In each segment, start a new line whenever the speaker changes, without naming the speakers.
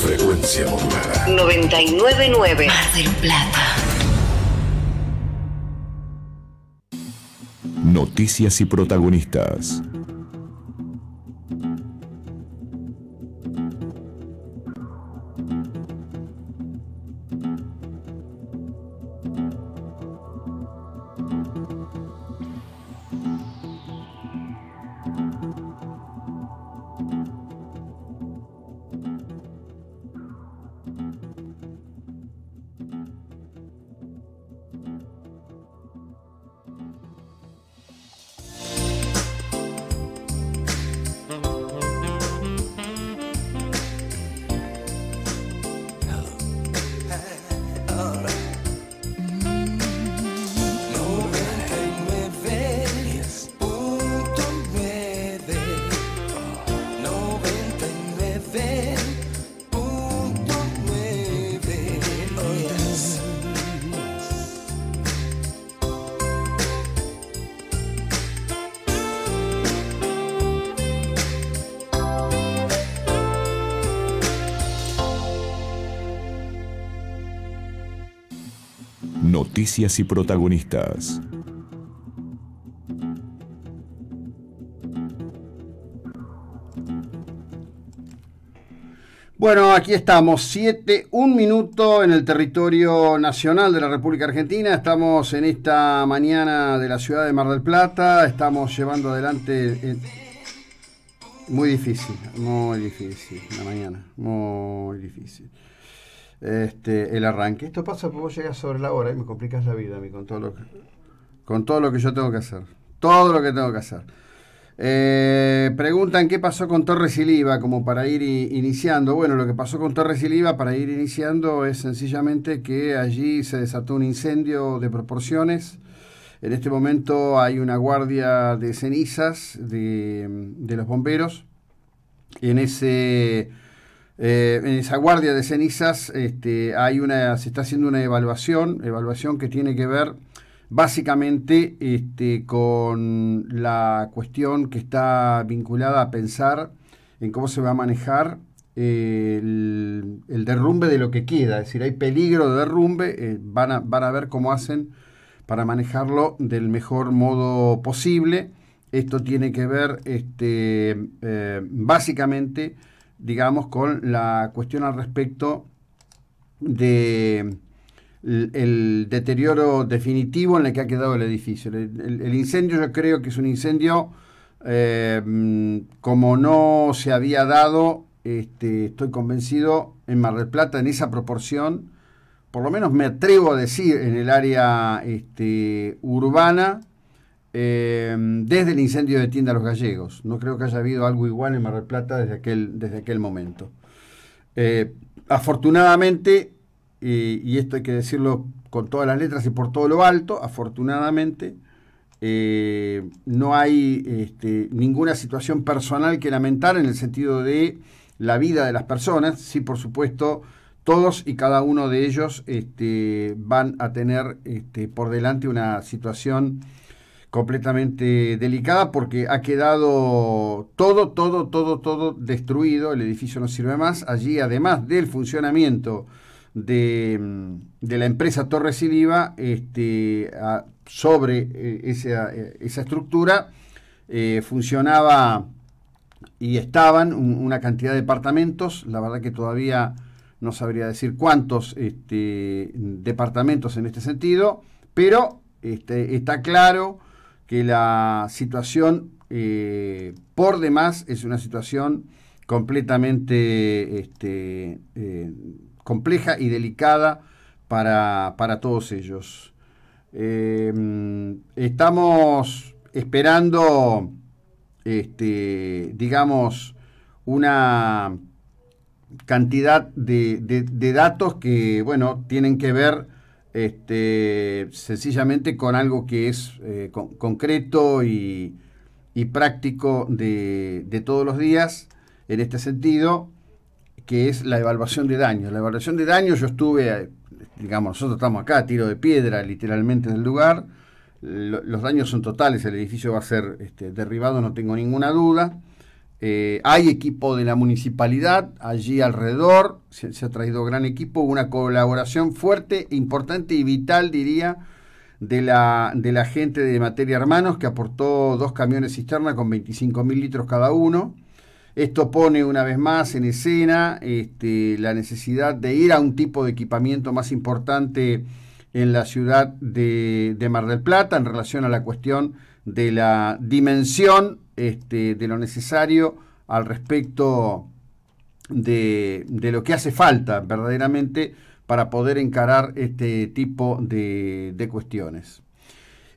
Frecuencia modulada.
999 Mar del Plata.
Noticias y protagonistas. Noticias y protagonistas.
Bueno, aquí estamos, siete, un minuto en el territorio nacional de la República Argentina. Estamos en esta mañana de la ciudad de Mar del Plata. Estamos llevando adelante. eh, muy difícil, muy difícil la mañana, muy difícil. Este, el arranque. Esto pasa porque vos llegas sobre la hora y me complicas la vida a mí con todo lo que, con todo lo que yo tengo que hacer. Todo lo que tengo que hacer. Eh, preguntan qué pasó con Torres y Liva, como para ir iniciando. Bueno, lo que pasó con Torres y Liva para ir iniciando es sencillamente que allí se desató un incendio de proporciones. En este momento hay una guardia de cenizas de, de los bomberos. En ese eh, en esa guardia de cenizas este, hay una, se está haciendo una evaluación, evaluación que tiene que ver básicamente este, con la cuestión que está vinculada a pensar en cómo se va a manejar eh, el, derrumbe de lo que queda, es decir, hay peligro de derrumbe, eh, van, a, van a ver cómo hacen para manejarlo del mejor modo posible. Esto tiene que ver este, básicamente digamos, con la cuestión al respecto de el, deterioro definitivo en el que ha quedado el edificio. El, incendio yo creo que es un incendio eh, como no se había dado, este, estoy convencido, en Mar del Plata en esa proporción, por lo menos me atrevo a decir en el área este, urbana, eh, desde el incendio de Tienda Los Gallegos. No creo que haya habido algo igual en Mar del Plata desde aquel, desde aquel momento. Eh, afortunadamente, y esto hay que decirlo con todas las letras y por todo lo alto, afortunadamente, eh, no hay este, ninguna situación personal que lamentar en el sentido de la vida de las personas. Sí, por supuesto, todos y cada uno de ellos este, van a tener este, por delante una situación completamente delicada porque ha quedado todo, todo, todo, todo destruido, el edificio no sirve más. Allí, además del funcionamiento de, mm, de la empresa Torres y Viva, este, sobre eh, esa, eh, esa estructura eh, funcionaba y estaban un- una cantidad de departamentos, la verdad que todavía no sabría decir cuántos este, departamentos en este sentido, pero este, está claro que la situación eh, por demás es una situación completamente este, eh, compleja y delicada para, para todos ellos. Eh, estamos esperando, este, digamos, una cantidad de, de- de datos que, bueno, tienen que ver este, sencillamente con algo que es eh, con- concreto y, práctico de, de todos los días, en este sentido, que es la evaluación de daños. La evaluación de daños, yo estuve, eh, digamos, nosotros estamos acá, a tiro de piedra, literalmente, en el lugar. los daños son totales, el edificio va a ser este, derribado, no tengo ninguna duda. Eh, hay equipo de la municipalidad allí alrededor, se, ha traído gran equipo, una colaboración fuerte, importante y vital, diría, de la, de la gente de Materia Hermanos, que aportó dos camiones cisterna con 25 mil litros cada uno. Esto pone una vez más en escena este, la necesidad de ir a un tipo de equipamiento más importante en la ciudad de, Mar del Plata en relación a la cuestión de la dimensión este, de lo necesario al respecto de, lo que hace falta verdaderamente para poder encarar este tipo de, cuestiones.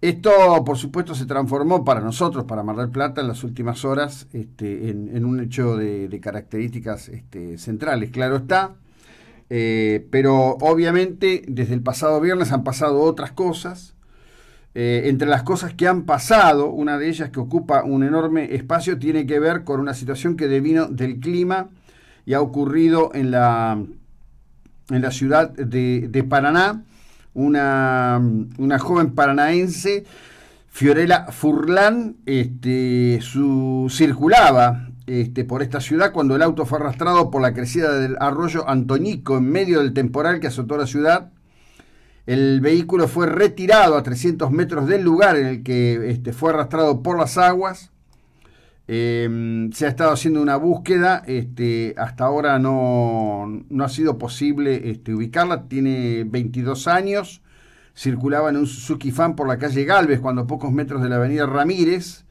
Esto, por supuesto, se transformó para nosotros, para Mar del Plata, en las últimas horas, este, en, un hecho de, características este, centrales. Claro está, eh, pero obviamente desde el pasado viernes han pasado otras cosas. Eh, entre las cosas que han pasado, una de ellas que ocupa un enorme espacio tiene que ver con una situación que devino del clima y ha ocurrido en la, en la ciudad de, Paraná. Una, una, joven paranaense, Fiorella Furlan, este, circulaba este, por esta ciudad cuando el auto fue arrastrado por la crecida del arroyo Antonico en medio del temporal que azotó la ciudad. El vehículo fue retirado a 300 metros del lugar en el que este, fue arrastrado por las aguas. Em, se ha estado haciendo una búsqueda, este, hasta ahora no, no, ha sido posible este, ubicarla, tiene 22 años, circulaba en un Suzuki Fan por la calle Galvez cuando a pocos metros de la avenida Ramírez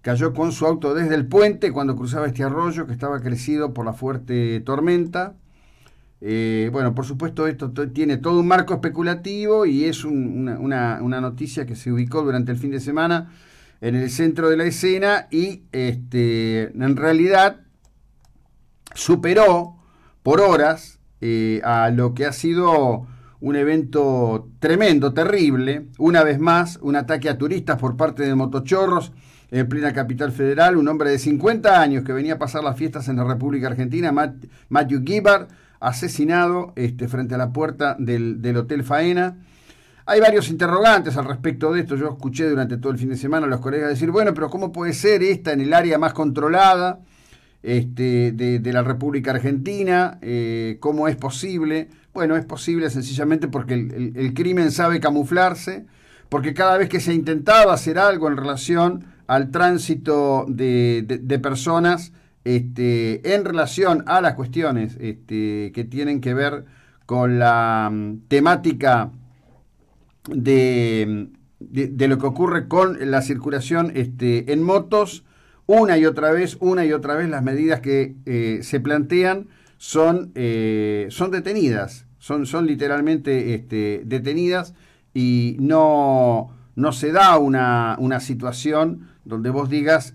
cayó con su auto desde el puente cuando cruzaba este arroyo que estaba crecido por la fuerte tormenta. Eh, bueno, por supuesto esto tiene todo un marco especulativo y es una, noticia que se ubicó durante el fin de semana en el centro de la escena y este, en realidad superó por horas eh, a lo que ha sido un evento tremendo, terrible, una vez más, un ataque a turistas por parte de motochorros en plena capital federal, un hombre de 50 años que venía a pasar las fiestas en la República Argentina, Matthew Gibbard, asesinado este, frente a la puerta del, Hotel Faena. Hay varios interrogantes al respecto de esto. Yo escuché durante todo el fin de semana a los colegas decir, bueno, pero ¿cómo puede ser esta en el área más controlada este, de, la República Argentina? Eh, ¿Cómo es posible? Bueno, es posible sencillamente porque el, crimen sabe camuflarse, porque cada vez que se ha intentado hacer algo en relación al tránsito de, personas este, en relación a las cuestiones este, que tienen que ver con la mm, temática de, lo que ocurre con la circulación este, en motos, una y otra vez, una y otra vez las medidas que eh, se plantean son, eh, son detenidas, son, son literalmente detenidas y no, no se da una, una situación donde vos digas,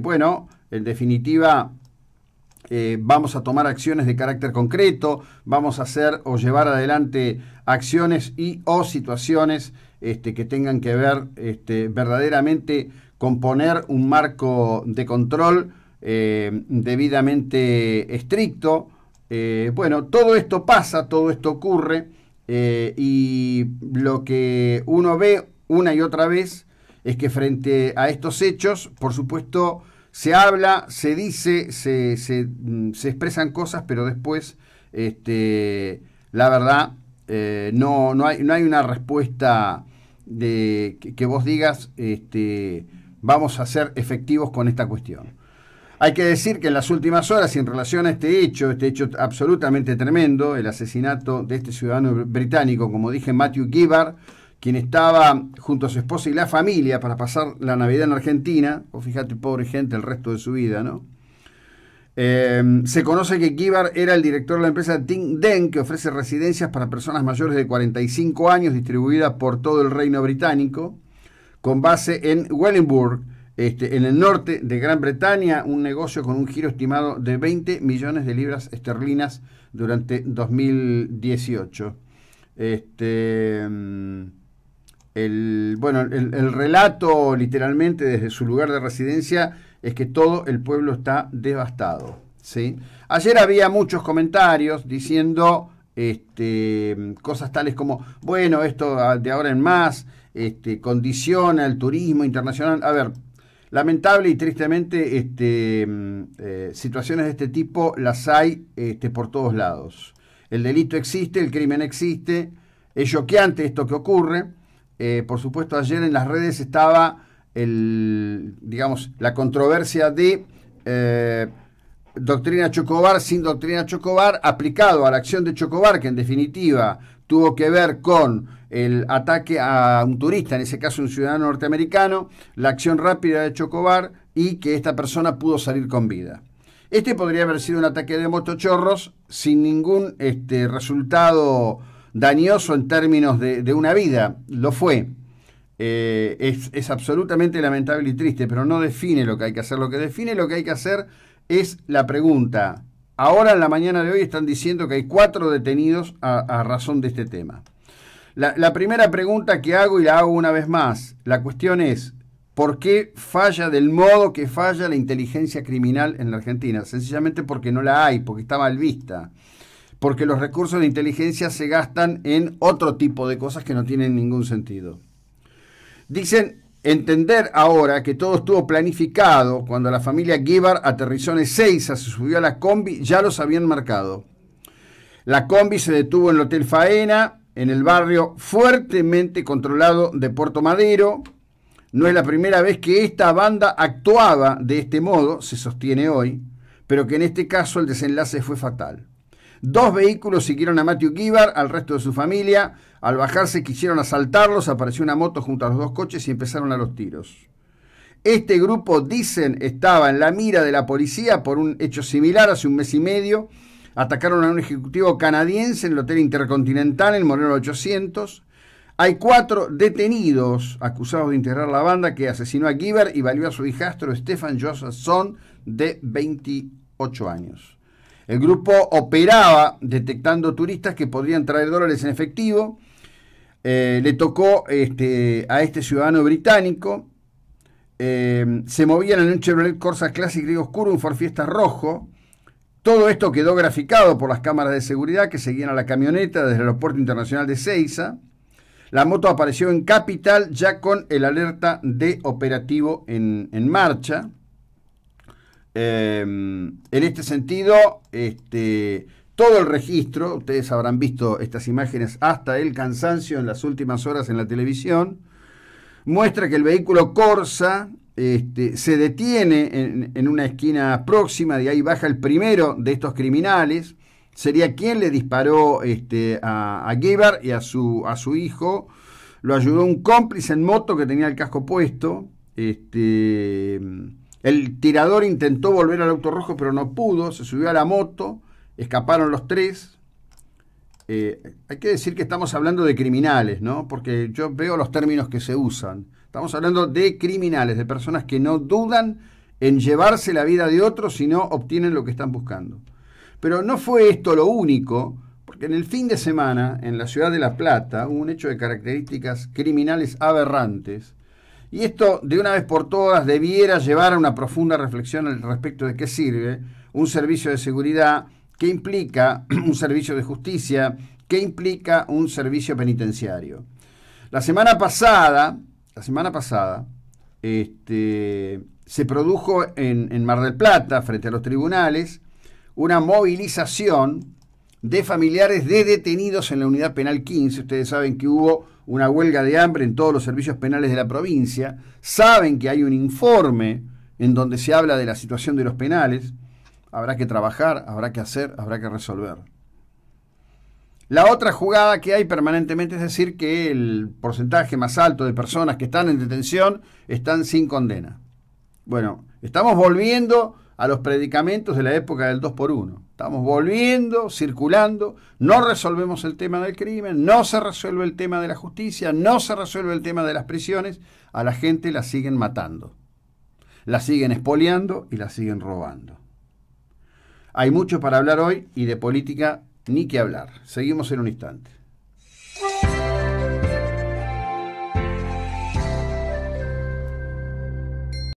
bueno, en definitiva, eh, vamos a tomar acciones de carácter concreto, vamos a hacer o llevar adelante acciones y o situaciones este, que tengan que ver este, verdaderamente con poner un marco de control eh, debidamente estricto. Eh, bueno, todo esto pasa, todo esto ocurre y lo que uno ve una y otra vez es que frente a estos hechos, por supuesto, se habla, se dice, se, se, mm, expresan cosas, pero después, este, la verdad, eh, no, no, hay, no hay una respuesta de que, vos digas, este, vamos a ser efectivos con esta cuestión. Hay que decir que en las últimas horas, y en relación a este hecho, este hecho absolutamente tremendo, el asesinato de este ciudadano británico, como dije, Matthew Gibbard, quien estaba junto a su esposa y la familia para pasar la Navidad en Argentina, o fíjate, pobre gente, el resto de su vida, ¿no? Em, se conoce que Gibar era el director de la empresa Ting Den, que ofrece residencias para personas mayores de 45 años, distribuidas por todo el Reino Británico, con base en Wellingborough, este, en el norte de Gran Bretaña, un negocio con un giro estimado de 20 millones de libras esterlinas durante 2018. Este. El, bueno, el, relato literalmente desde su lugar de residencia es que todo el pueblo está devastado. ¿sí? Ayer había muchos comentarios diciendo este, cosas tales como, bueno, esto de ahora en más este, condiciona el turismo internacional. A ver, lamentable y tristemente este, eh, situaciones de este tipo las hay por todos lados. El delito existe, el crimen existe, es choqueante esto que ocurre. Eh, por supuesto, ayer en las redes estaba el, digamos, la controversia de eh, doctrina Chocobar sin doctrina Chocobar aplicado a la acción de Chocobar, que en definitiva tuvo que ver con el ataque a un turista, en ese caso un ciudadano norteamericano, la acción rápida de Chocobar y que esta persona pudo salir con vida. Este podría haber sido un ataque de motochorros sin ningún este, resultado dañoso en términos de, una vida. Lo fue. Eh, es, es absolutamente lamentable y triste, pero no define lo que hay que hacer. Lo que define lo que hay que hacer es la pregunta. Ahora en la mañana de hoy están diciendo que hay cuatro detenidos a, razón de este tema. La, primera pregunta que hago y la hago una vez más, la cuestión es, ¿por qué falla del modo que falla la inteligencia criminal en la Argentina? Sencillamente porque no la hay, porque está mal vista, porque los recursos de inteligencia se gastan en otro tipo de cosas que no tienen ningún sentido. Dicen, entender ahora que todo estuvo planificado cuando la familia Gibar aterrizó en Ezeiza, se subió a la combi, ya los habían marcado. La combi se detuvo en el Hotel Faena, en el barrio fuertemente controlado de Puerto Madero. No es la primera vez que esta banda actuaba de este modo, se sostiene hoy, pero que en este caso el desenlace fue fatal. Dos vehículos siguieron a Matthew Gibar, al resto de su familia. Al bajarse quisieron asaltarlos, apareció una moto junto a los dos coches y empezaron a los tiros. Este grupo, dicen, estaba en la mira de la policía por un hecho similar hace un mes y medio. Atacaron a un ejecutivo canadiense en el Hotel Intercontinental en Moreno 800. Hay cuatro detenidos acusados de integrar la banda que asesinó a Giver y valió a su hijastro Stefan Josephson de 28 años. El grupo operaba detectando turistas que podrían traer dólares en efectivo. Eh, le tocó este, a este ciudadano británico. Eh, se movían en un Chevrolet Corsa Classic gris oscuro, un Ford Fiesta rojo. Todo esto quedó graficado por las cámaras de seguridad que seguían a la camioneta desde el Aeropuerto Internacional de Ceiza. La moto apareció en Capital ya con el alerta de operativo en marcha. Em, en este sentido, este, todo el registro, ustedes habrán visto estas imágenes hasta el cansancio en las últimas horas en la televisión, muestra que el vehículo Corsa este, se detiene en, una esquina próxima, de ahí baja el primero de estos criminales, sería quien le disparó este, a, a y a su, hijo, lo ayudó un cómplice en moto que tenía el casco puesto, este el tirador intentó volver al auto rojo, pero no pudo, se subió a la moto, escaparon los tres. Eh, hay que decir que estamos hablando de criminales, ¿no? Porque yo veo los términos que se usan. Estamos hablando de criminales, de personas que no dudan en llevarse la vida de otros si no obtienen lo que están buscando. Pero no fue esto lo único, porque en el fin de semana, en la ciudad de La Plata, hubo un hecho de características criminales aberrantes y esto, de una vez por todas, debiera llevar a una profunda reflexión al respecto de qué sirve un servicio de seguridad, qué implica un servicio de justicia, qué implica un servicio penitenciario. La semana pasada, la semana pasada, este, se produjo en, en Mar del Plata, frente a los tribunales, una movilización de familiares de detenidos en la unidad penal 15. Ustedes saben que hubo una huelga de hambre en todos los servicios penales de la provincia. Saben que hay un informe en donde se habla de la situación de los penales. Habrá que trabajar, habrá que hacer, habrá que resolver. La otra jugada que hay permanentemente es decir que el porcentaje más alto de personas que están en detención están sin condena. Bueno, estamos volviendo a los predicamentos de la época del 2 por 1 Estamos volviendo, circulando, no resolvemos el tema del crimen, no se resuelve el tema de la justicia, no se resuelve el tema de las prisiones, a la gente la siguen matando, la siguen expoliando y la siguen robando. Hay mucho para hablar hoy y de política ni que hablar. Seguimos en un instante.